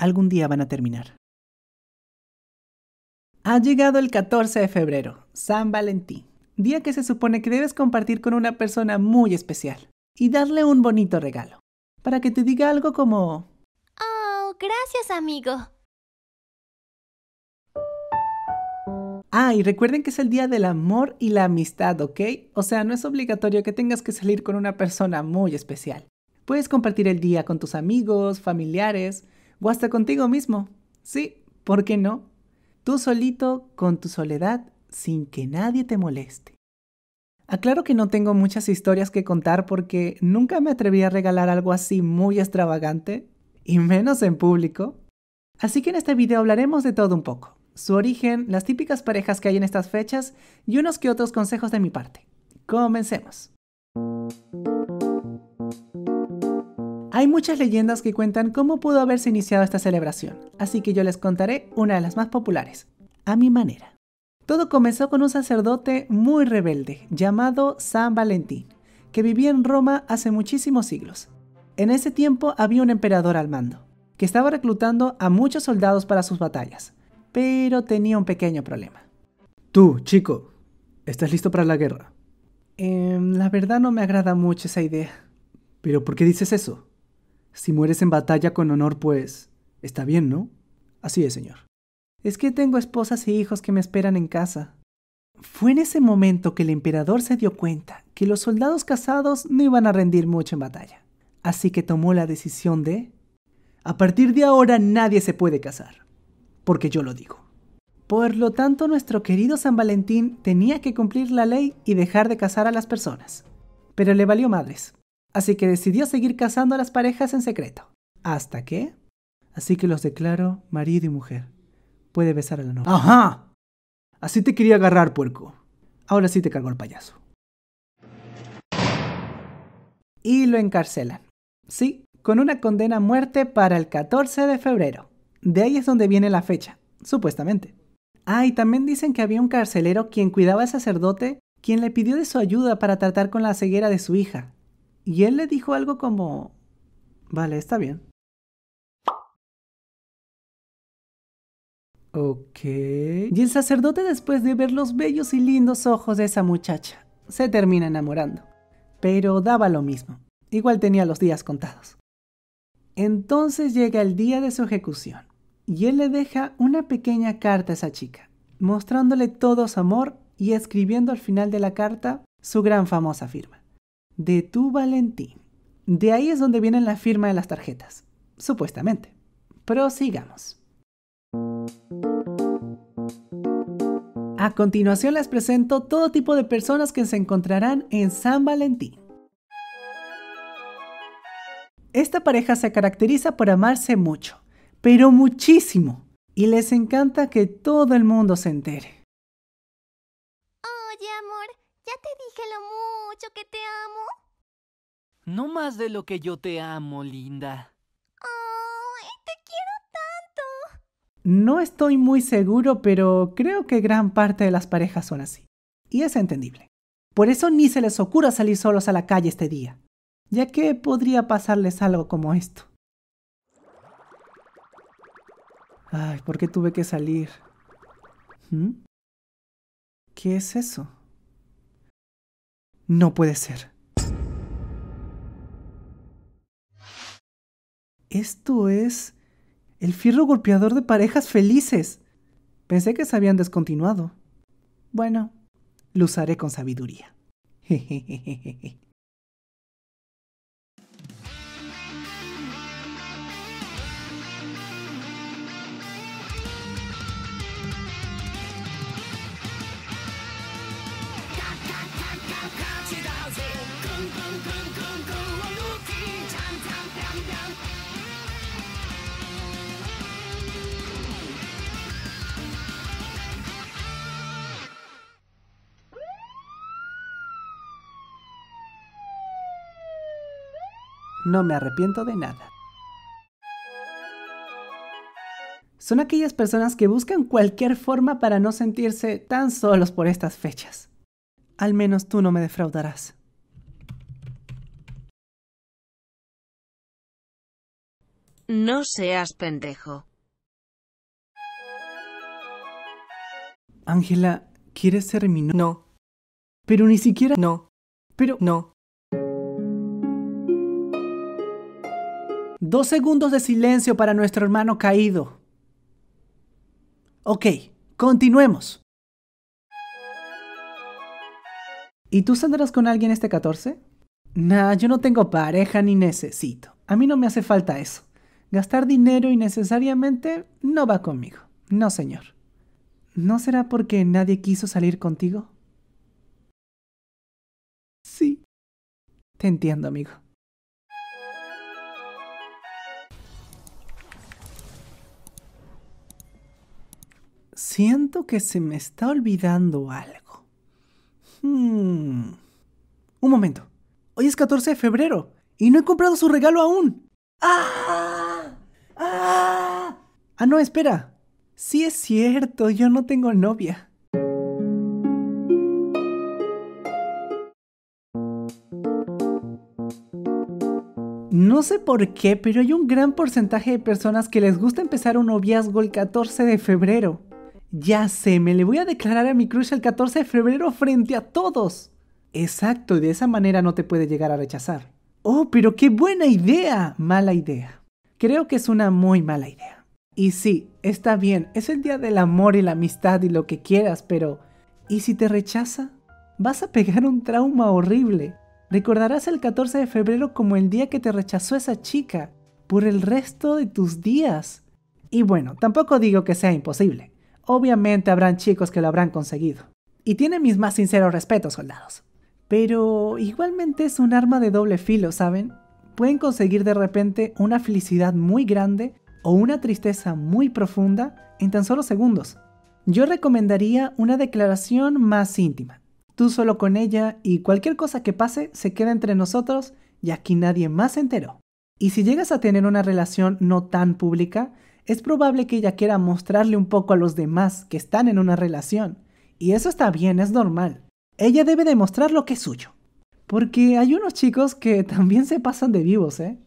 algún día van a terminar. Ha llegado el 14 de febrero, San Valentín, día que se supone que debes compartir con una persona muy especial y darle un bonito regalo, para que te diga algo como... Oh, gracias amigo. Ah, y recuerden que es el día del amor y la amistad, ¿ok? O sea, no es obligatorio que tengas que salir con una persona muy especial. Puedes compartir el día con tus amigos, familiares o hasta contigo mismo. Sí, ¿por qué no? Tú solito, con tu soledad, sin que nadie te moleste. Aclaro que no tengo muchas historias que contar porque nunca me atreví a regalar algo así muy extravagante, y menos en público. Así que en este video hablaremos de todo un poco su origen, las típicas parejas que hay en estas fechas y unos que otros consejos de mi parte. Comencemos. Hay muchas leyendas que cuentan cómo pudo haberse iniciado esta celebración, así que yo les contaré una de las más populares, a mi manera. Todo comenzó con un sacerdote muy rebelde llamado San Valentín, que vivía en Roma hace muchísimos siglos. En ese tiempo había un emperador al mando, que estaba reclutando a muchos soldados para sus batallas, pero tenía un pequeño problema. Tú, chico, ¿estás listo para la guerra? Em, la verdad no me agrada mucho esa idea. ¿Pero por qué dices eso? Si mueres en batalla con honor, pues... Está bien, ¿no? Así es, señor. Es que tengo esposas y hijos que me esperan en casa. Fue en ese momento que el emperador se dio cuenta que los soldados casados no iban a rendir mucho en batalla. Así que tomó la decisión de... A partir de ahora nadie se puede casar porque yo lo digo. Por lo tanto, nuestro querido San Valentín tenía que cumplir la ley y dejar de casar a las personas. Pero le valió madres, así que decidió seguir casando a las parejas en secreto. ¿Hasta qué? Así que los declaro marido y mujer. Puede besar a la novia. ¡Ajá! Así te quería agarrar, puerco. Ahora sí te cargó el payaso. Y lo encarcelan. Sí, con una condena a muerte para el 14 de febrero. De ahí es donde viene la fecha, supuestamente. Ah, y también dicen que había un carcelero quien cuidaba al sacerdote, quien le pidió de su ayuda para tratar con la ceguera de su hija. Y él le dijo algo como... Vale, está bien. Ok. Y el sacerdote después de ver los bellos y lindos ojos de esa muchacha, se termina enamorando. Pero daba lo mismo. Igual tenía los días contados. Entonces llega el día de su ejecución y él le deja una pequeña carta a esa chica, mostrándole todo su amor y escribiendo al final de la carta su gran famosa firma. De tu Valentín. De ahí es donde viene la firma de las tarjetas, supuestamente. Prosigamos. A continuación les presento todo tipo de personas que se encontrarán en San Valentín. Esta pareja se caracteriza por amarse mucho, pero muchísimo. Y les encanta que todo el mundo se entere. Oye, amor, ya te dije lo mucho que te amo. No más de lo que yo te amo, linda. ¡Ay, te quiero tanto! No estoy muy seguro, pero creo que gran parte de las parejas son así. Y es entendible. Por eso ni se les ocurra salir solos a la calle este día, ya que podría pasarles algo como esto. Ay, ¿por qué tuve que salir? ¿Mm? ¿Qué es eso? No puede ser. Esto es el fierro golpeador de parejas felices. Pensé que se habían descontinuado. Bueno, lo usaré con sabiduría. no me arrepiento de nada. Son aquellas personas que buscan cualquier forma para no sentirse tan solos por estas fechas. Al menos tú no me defraudarás. No seas pendejo. Ángela, ¿quieres ser mi no? No, Pero ni siquiera... no, Pero... no. Dos segundos de silencio para nuestro hermano caído. Ok, continuemos. ¿Y tú saldrás con alguien este 14? Nah, yo no tengo pareja ni necesito. A mí no me hace falta eso. Gastar dinero innecesariamente no va conmigo. No, señor. ¿No será porque nadie quiso salir contigo? Sí. Te entiendo, amigo. Siento que se me está olvidando algo. Hmm. Un momento. Hoy es 14 de febrero y no he comprado su regalo aún. ¡Ah! ¡Ah! Ah, no, espera. Sí es cierto, yo no tengo novia. No sé por qué, pero hay un gran porcentaje de personas que les gusta empezar un noviazgo el 14 de febrero. Ya sé, me le voy a declarar a mi crush el 14 de febrero frente a todos. Exacto, y de esa manera no te puede llegar a rechazar. Oh, pero qué buena idea. Mala idea. Creo que es una muy mala idea. Y sí, está bien, es el día del amor y la amistad y lo que quieras, pero ¿y si te rechaza? Vas a pegar un trauma horrible. Recordarás el 14 de febrero como el día que te rechazó esa chica, por el resto de tus días. Y bueno, tampoco digo que sea imposible. Obviamente habrán chicos que lo habrán conseguido. Y tiene mis más sinceros respetos, soldados. Pero igualmente es un arma de doble filo, ¿saben? Pueden conseguir de repente una felicidad muy grande o una tristeza muy profunda en tan solo segundos. Yo recomendaría una declaración más íntima. Tú solo con ella y cualquier cosa que pase se queda entre nosotros y aquí nadie más se enteró. Y si llegas a tener una relación no tan pública, es probable que ella quiera mostrarle un poco a los demás que están en una relación. Y eso está bien, es normal. Ella debe demostrar lo que es suyo. Porque hay unos chicos que también se pasan de vivos, ¿eh?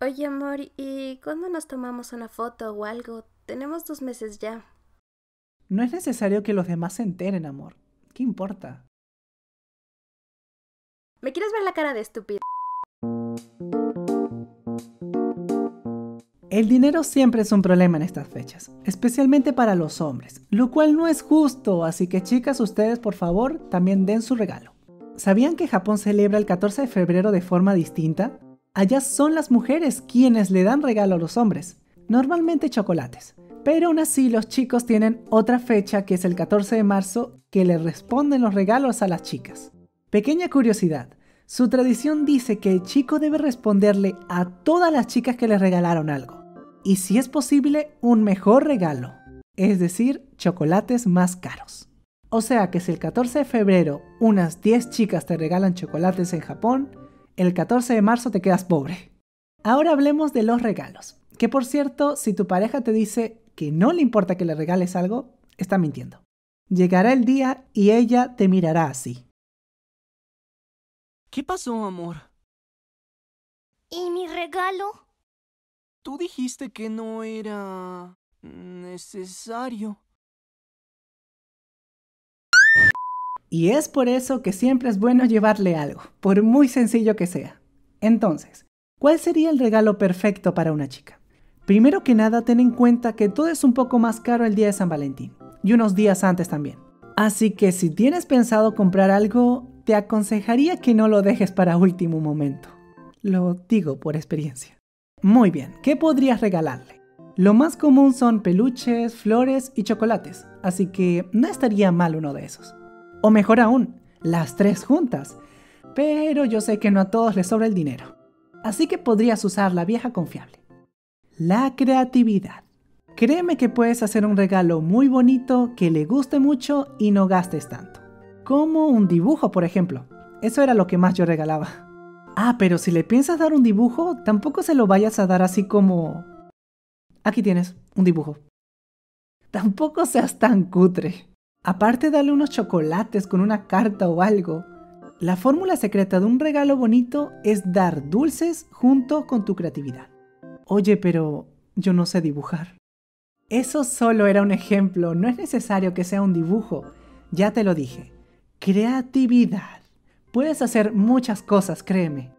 Oye, amor, ¿y cuándo nos tomamos una foto o algo? Tenemos dos meses ya. No es necesario que los demás se enteren, amor. ¿Qué importa? ¿Me quieres ver la cara de estúpida? El dinero siempre es un problema en estas fechas, especialmente para los hombres, lo cual no es justo, así que chicas, ustedes por favor también den su regalo. ¿Sabían que Japón celebra el 14 de febrero de forma distinta? Allá son las mujeres quienes le dan regalo a los hombres, normalmente chocolates. Pero aún así los chicos tienen otra fecha que es el 14 de marzo que le responden los regalos a las chicas. Pequeña curiosidad, su tradición dice que el chico debe responderle a todas las chicas que le regalaron algo. Y si es posible, un mejor regalo. Es decir, chocolates más caros. O sea que si el 14 de febrero unas 10 chicas te regalan chocolates en Japón, el 14 de marzo te quedas pobre. Ahora hablemos de los regalos. Que por cierto, si tu pareja te dice que no le importa que le regales algo, está mintiendo. Llegará el día y ella te mirará así. ¿Qué pasó, amor? ¿Y mi regalo? Tú dijiste que no era necesario. Y es por eso que siempre es bueno llevarle algo, por muy sencillo que sea. Entonces, ¿cuál sería el regalo perfecto para una chica? Primero que nada, ten en cuenta que todo es un poco más caro el día de San Valentín, y unos días antes también. Así que si tienes pensado comprar algo, te aconsejaría que no lo dejes para último momento. Lo digo por experiencia. Muy bien, ¿qué podrías regalarle? Lo más común son peluches, flores y chocolates, así que no estaría mal uno de esos. O mejor aún, las tres juntas. Pero yo sé que no a todos les sobra el dinero. Así que podrías usar la vieja confiable. La creatividad. Créeme que puedes hacer un regalo muy bonito que le guste mucho y no gastes tanto. Como un dibujo, por ejemplo. Eso era lo que más yo regalaba. Ah, pero si le piensas dar un dibujo, tampoco se lo vayas a dar así como... Aquí tienes, un dibujo. Tampoco seas tan cutre. Aparte darle unos chocolates con una carta o algo. La fórmula secreta de un regalo bonito es dar dulces junto con tu creatividad. Oye, pero yo no sé dibujar. Eso solo era un ejemplo, no es necesario que sea un dibujo. Ya te lo dije. Creatividad. Puedes hacer muchas cosas, créeme.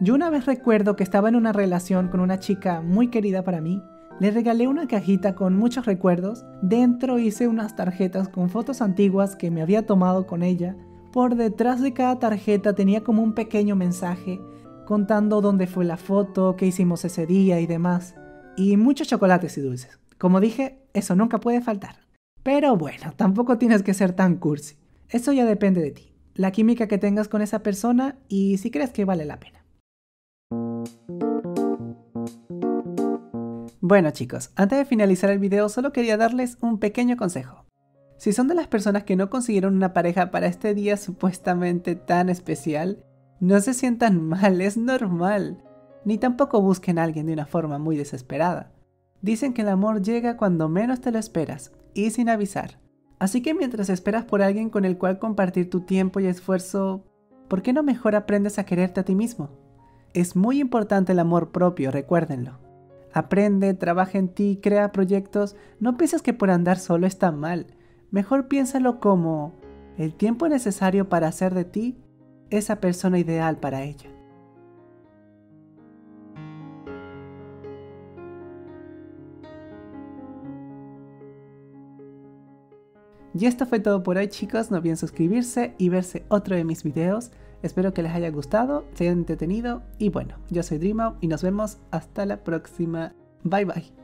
Yo una vez recuerdo que estaba en una relación con una chica muy querida para mí. Le regalé una cajita con muchos recuerdos. Dentro hice unas tarjetas con fotos antiguas que me había tomado con ella. Por detrás de cada tarjeta tenía como un pequeño mensaje contando dónde fue la foto, qué hicimos ese día y demás. Y muchos chocolates y dulces. Como dije, eso nunca puede faltar. Pero bueno, tampoco tienes que ser tan cursi. Eso ya depende de ti, la química que tengas con esa persona y si crees que vale la pena. Bueno chicos, antes de finalizar el video solo quería darles un pequeño consejo. Si son de las personas que no consiguieron una pareja para este día supuestamente tan especial, no se sientan mal, es normal. Ni tampoco busquen a alguien de una forma muy desesperada. Dicen que el amor llega cuando menos te lo esperas y sin avisar. Así que mientras esperas por alguien con el cual compartir tu tiempo y esfuerzo, ¿por qué no mejor aprendes a quererte a ti mismo? Es muy importante el amor propio, recuérdenlo. Aprende, trabaja en ti, crea proyectos. No pienses que por andar solo está mal. Mejor piénsalo como el tiempo necesario para hacer de ti esa persona ideal para ella. Y esto fue todo por hoy chicos, no olviden suscribirse y verse otro de mis videos. Espero que les haya gustado, se hayan entretenido y bueno, yo soy Dreamo y nos vemos hasta la próxima. Bye bye.